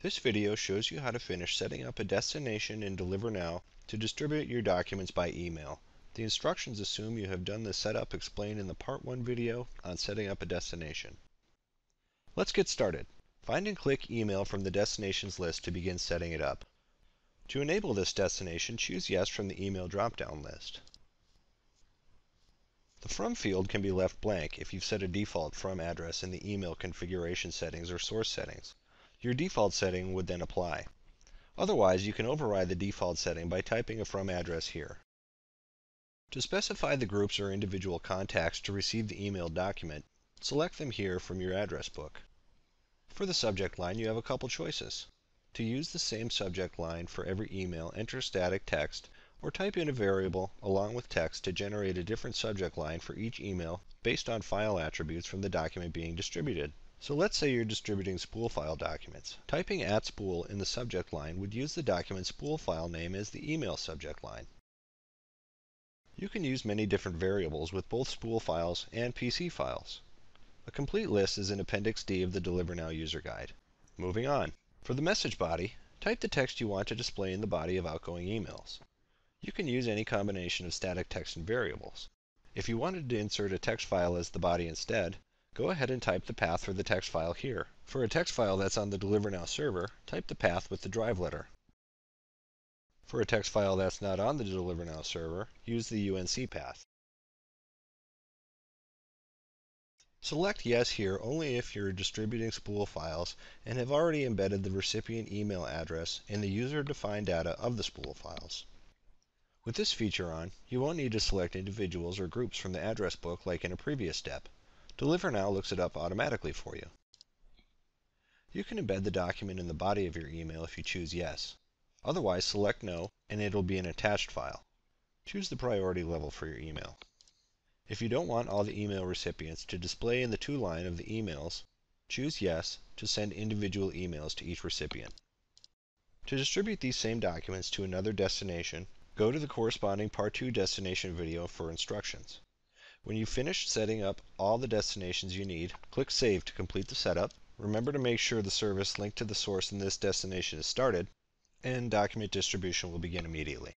This video shows you how to finish setting up a destination in DeliverNow to distribute your documents by email. The instructions assume you have done the setup explained in the Part 1 video on setting up a destination. Let's get started. Find and click Email from the Destinations list to begin setting it up. To enable this destination, choose Yes from the Email drop-down list. The From field can be left blank if you've set a default From address in the email configuration settings or source settings. Your default setting would then apply. Otherwise, you can override the default setting by typing a From address here. To specify the groups or individual contacts to receive the email document, select them here from your address book. For the subject line, you have a couple choices. To use the same subject line for every email, enter static text or type in a variable along with text to generate a different subject line for each email based on file attributes from the document being distributed. So let's say you're distributing spool file documents. Typing at spool in the subject line would use the document's spool file name as the email subject line. You can use many different variables with both spool files and PC files. A complete list is in Appendix D of the DeliverNow user guide. Moving on. For the message body, type the text you want to display in the body of outgoing emails. You can use any combination of static text and variables. If you wanted to insert a text file as the body instead, go ahead and type the path for the text file here. For a text file that's on the DeliverNow server, type the path with the drive letter. For a text file that's not on the DeliverNow server, use the UNC path. Select Yes here only if you're distributing spool files and have already embedded the recipient email address in the user-defined data of the spool files. With this feature on, you won't need to select individuals or groups from the address book like in a previous step. DeliverNow looks it up automatically for you. You can embed the document in the body of your email if you choose Yes. Otherwise, select No, and it'll be an attached file. Choose the priority level for your email. If you don't want all the email recipients to display in the to line of the emails, choose Yes to send individual emails to each recipient. To distribute these same documents to another destination, go to the corresponding Part 2 destination video for instructions. When you've finished setting up all the destinations you need, click Save to complete the setup. Remember to make sure the service linked to the source in this destination is started, and document distribution will begin immediately.